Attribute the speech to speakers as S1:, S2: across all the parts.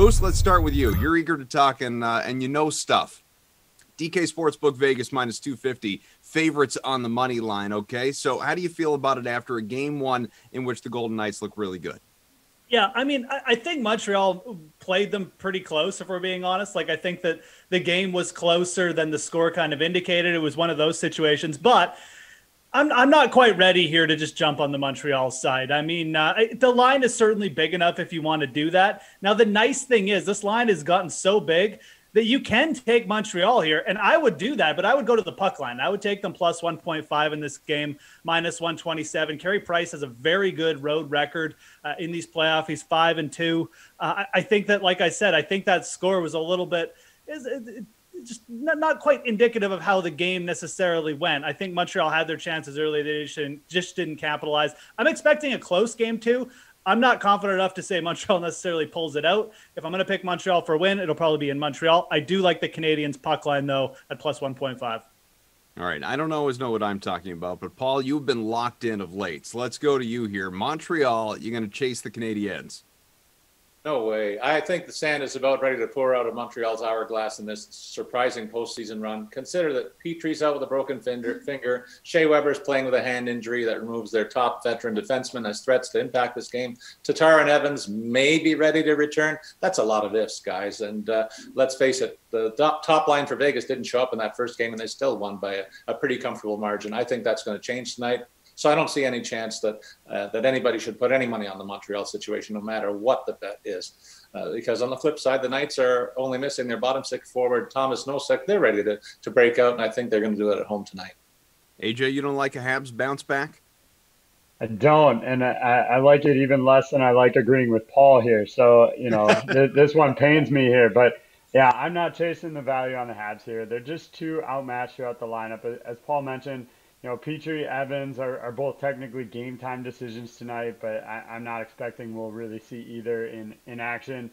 S1: Moose, let's start with you. You're eager to talk and uh, and you know stuff. DK Sportsbook Vegas minus 250 favorites on the money line. Okay, so how do you feel about it after a game one in which the Golden Knights look really good?
S2: Yeah, I mean, I, I, think Montreal played them pretty close, if we're being honest. Like, I think that the game was closer than the score kind of indicated. It was one of those situations, but I'm, I'm not quite ready here to just jump on the Montreal side. I mean, uh, the line is certainly big enough if you want to do that. Now, the nice thing is, this line has gotten so big that you can take Montreal here, and I would do that, but I would go to the puck line. I would take them plus 1.5 in this game, minus 127. Carey Price has a very good road record uh, in these playoffs. He's five and two. Uh, I, I, think that, like I said, I think that score was a little bit is just not, not quite indicative of how the game necessarily went. I think Montreal had their chances early; they just didn't, just didn't capitalize. I'm expecting a close game too. I'm not confident enough to say Montreal necessarily pulls it out. If I'm going to pick Montreal for a win, it'll probably be in Montreal. I do like the Canadiens puck line though at plus 1.5.
S1: All right. I don't always know what I'm talking about, but Paul, you've been locked in of late. So let's go to you here. Montreal, you're going to chase the Canadiens.
S3: No way. I think the sand is about ready to pour out of Montreal's hourglass in this surprising postseason run. Consider that Petry's out with a broken finger. finger. Shea Weber's playing with a hand injury that removes their top veteran defenseman as threats to impact this game. Tatar and Evans may be ready to return. That's a lot of ifs, guys. And uh, let's face it, the top line for Vegas didn't show up in that first game, and they still won by a, a pretty comfortable margin. I think that's going to change tonight. So I don't see any chance that uh, that anybody should put any money on the Montreal situation, no matter what the bet is. Uh, because on the flip side, the Knights are only missing their bottom six forward, Tomas Nosek. They're ready to, to break out, and I think they're going to do it at home tonight.
S1: AJ, you don't like a Habs bounce back?
S4: I don't, and I, I like it even less than I like agreeing with Paul here. So you know, th- this one pains me here, but yeah, I'm not chasing the value on the Habs here. They're just too outmatched throughout the lineup. As Paul mentioned, you know, Petry, Evans are, are both technically game time decisions tonight, but I, am not expecting we'll really see either in, in action.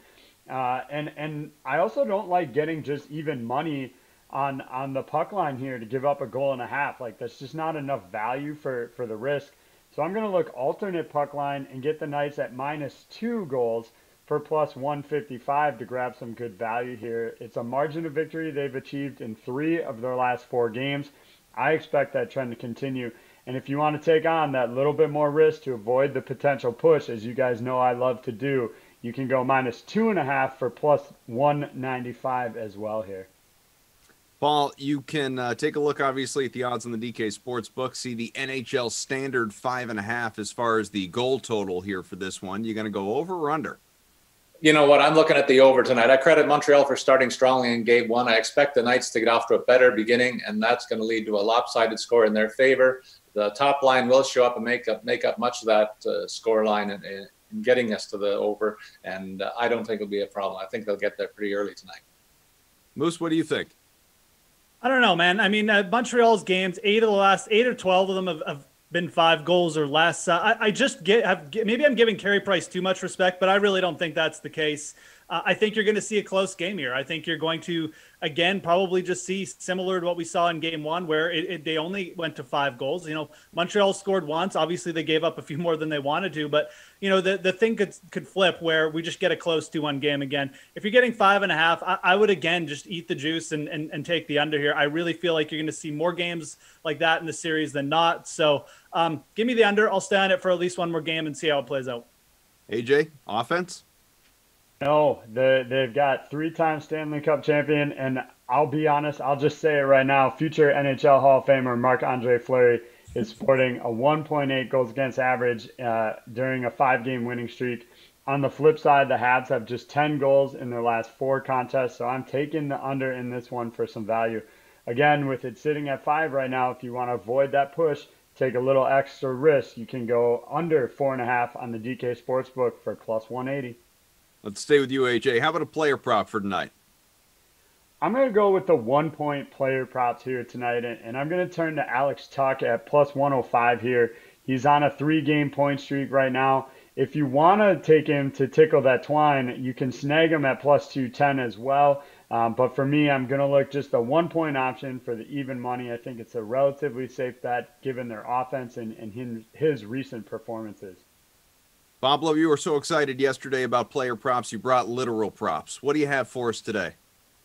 S4: Uh, and and I also don't like getting just even money on on the puck line here to give up a goal and a half. Like that's just not enough value for for the risk. So I'm going to look alternate puck line and get the Knights at minus two goals for plus 155 to grab some good value here. It's a margin of victory they've achieved in three of their last four games. I expect that trend to continue. And if you want to take on that little bit more risk to avoid the potential push, as you guys know I love to do, you can go minus two and a half for plus 195 as well here.
S1: Paul, you can uh, take a look, obviously, at the odds on the DK Sports book. See the NHL standard five and a half as far as the goal total here for this one. You're going to go over or under?
S3: You know what? I'm looking at the over tonight. I credit Montreal for starting strongly in game one. I expect the Knights to get off to a better beginning, and that's going to lead to a lopsided score in their favor. The top line will show up and make up make up much of that uh, score line in, in, getting us to the over, and uh, I don't think it'll be a problem. I think they'll get there pretty early tonight.
S1: Moose, what do you think?
S2: I don't know, man. I mean, uh, Montreal's games, eight of the last eight or twelve of them have, have been five goals or less. Uh, I, I, just get have maybe I'm giving Carey Price too much respect, but I really don't think that's the case. Uh, I think you're going to see a close game here. I think you're going to again probably just see similar to what we saw in game one where it, it, they only went to five goals. You know montreal scored once. Obviously they gave up a few more than they wanted to but you know the, the thing could could flip where we just get a close to one game again. If you're getting five and a half I, I would again just eat the juice and, and, and take the under here. I really feel like you're going to see more games like that in the series than not. So um, give me the under. I'll stay on it for at least one more game and see how it plays out.
S1: Aj offense
S4: no, they, they've got three-time Stanley Cup champion, and I'll be honest, I'll just say it right now. Future NHL Hall of Famer Marc-Andre Fleury is sporting a 1.8 goals against average uh, during a five-game winning streak. On the flip side, the Habs have just 10 goals in their last four contests, so I'm taking the under in this one for some value. Again, with it sitting at five right now, if you want to avoid that push, take a little extra risk, you can go under four and a half on the DK Sportsbook for plus 180.
S1: Let's stay with you, AJ. How about a player prop for tonight?
S4: I'm going to go with the one point player props here tonight, and I'm going to turn to Alex Tuch at plus 105 here. He's on a three game point streak right now. If you want to take him to tickle that twine, you can snag him at plus 210 as well. Um, but for me, I'm going to look just the one point option for the even money. I think it's a relatively safe bet given their offense and, and his, his recent performances.
S1: Pablo, you were so excited yesterday about player props. You brought literal props. What do you have for us today?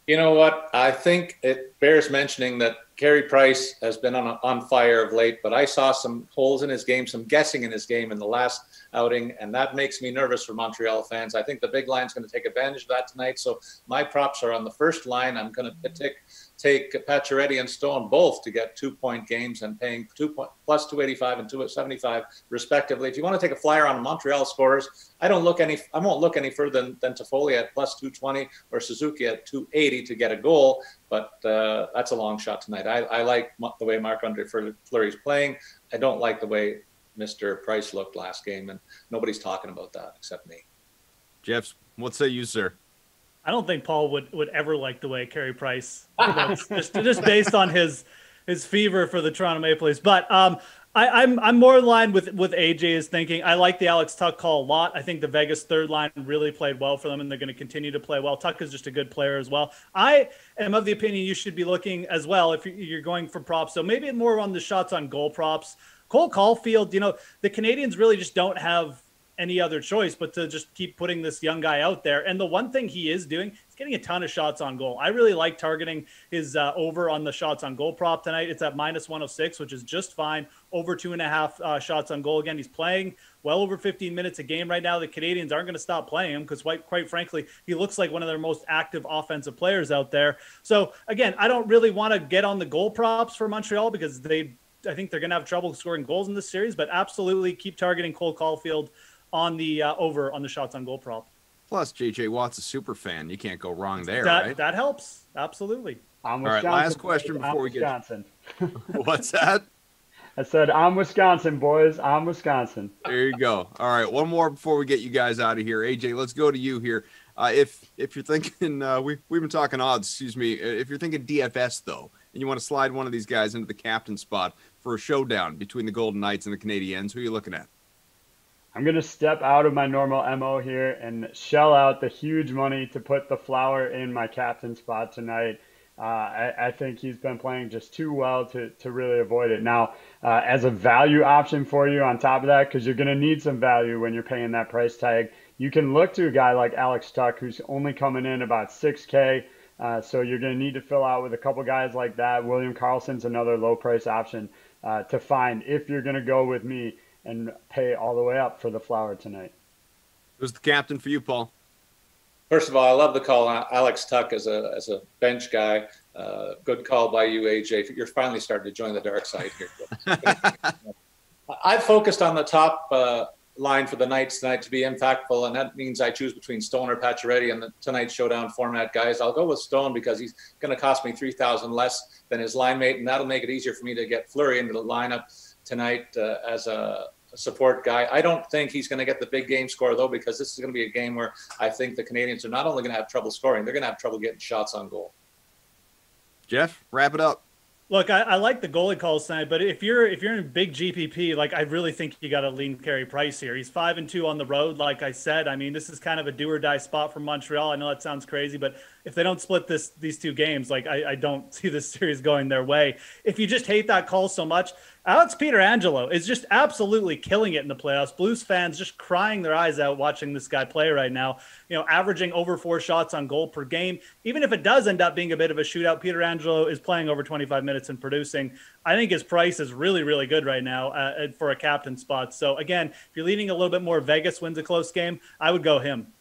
S3: You know what? I think it bears mentioning that Carey Price has been on, on fire of late, but I saw some holes in his game, some guessing in his game in the last outing, and that makes me nervous for Montreal fans. I think the big line's going to take advantage of that tonight. So my props are on the first line. I'm going to take take Pacioretty and Stone both to get two point games and paying two point plus 285 and 275 respectively. If you want to take a flyer on Montreal scorers, I don't look any I won't look any further than, than Toffoli at plus 220 or Suzuki at 280 to get a goal, but uh, that's a long shot tonight. I, I like the way Marc Andre Fleury's playing. I don't like the way Mr. Price looked last game, and nobody's talking about that except me.
S1: Geoff, what say you, sir?
S2: I don't think Paul would, would ever like the way Carey Price looks, just just based on his his fever for the Toronto Maple Leafs. But um, I, am I'm, I'm more in line with with AJ is thinking. I like the Alex Tuch call a lot. I think the Vegas third line really played well for them, and they're going to continue to play well. Tuch is just a good player as well. I am of the opinion you should be looking as well if you're going for props. So maybe more on the shots on goal props. Cole Caufield, you know, the Canadiens really just don't have any other choice but to just keep putting this young guy out there. And the one thing he is doing, he's getting a ton of shots on goal. I really like targeting his uh, over on the shots on goal prop tonight. It's at minus 106, which is just fine. Over two and a half uh, shots on goal. Again, he's playing well over 15 minutes a game right now. The Canadiens aren't going to stop playing him because, quite, quite frankly, he looks like one of their most active offensive players out there. So, again, I don't really want to get on the goal props for Montreal because they I think they're going to have trouble scoring goals in this series, but absolutely keep targeting Cole Caufield on the uh, over on the shots on goal prop.
S1: Plus, JJ Watt's a super fan. You can't go wrong there,
S2: that,
S1: right?
S2: That helps. Absolutely.
S1: I'm All right, last question before I'm we
S4: Wisconsin.
S1: get. What's that?
S4: I said, I'm Wisconsin, boys. I'm Wisconsin.
S1: There you go. All right, one more before we get you guys out of here. AJ, let's go to you here. Uh, if if you're thinking, uh, we we've been talking odds. Excuse me. If you're thinking DFS though, and you want to slide one of these guys into the captain spot for a showdown between the Golden Knights and the Canadiens, who are you looking at?
S4: I'm going to step out of my normal MO here and shell out the huge money to put the flower in my captain spot tonight. Uh, I, I, think he's been playing just too well to, to really avoid it. Now, uh, as a value option for you on top of that, because you're going to need some value when you're paying that price tag, you can look to a guy like Alex Tuch, who's only coming in about 6K. Uh, so you're going to need to fill out with a couple guys like that. William Karlsson's another low price option uh, to find if you're going to go with me and pay all the way up for the flower tonight.
S1: Who's the captain for you, Paul?
S3: First of all, I love the call. Alex Tuch as a as a bench guy. Uh, good call by you, AJ. You're finally starting to join the dark side here. I've focused on the top uh, line for the Knights tonight to be impactful, and that means I choose between Stone or Pacioretty and the tonight's showdown format guys. I'll go with Stone because he's going to cost me three thousand less than his line mate, and that'll make it easier for me to get Fleury into the lineup tonight uh, as a, a, support guy. I don't think he's going to get the big game score though, because this is going to be a game where I think the Canadiens are not only going to have trouble scoring, they're going to have trouble getting shots on goal.
S1: Geoff, wrap it up.
S2: Look, I, I, like the goalie calls tonight, but if you're if you're in big GPP, like I really think you got to lean Carey Price here. He's five and two on the road, like I said. I mean, this is kind of a do or die spot for Montreal. I know that sounds crazy, but if they don't split this these two games, like I, I don't see this series going their way. If you just hate that call so much, Alex Pietrangelo is just absolutely killing it in the playoffs. Blues fans just crying their eyes out watching this guy play right now. You know, averaging over four shots on goal per game. Even if it does end up being a bit of a shootout, Peter Angelo is playing over 25 minutes and producing. I think his price is really, really good right now uh, for a captain spot. So again, if you're leaning a little bit more Vegas wins a close game, I would go him.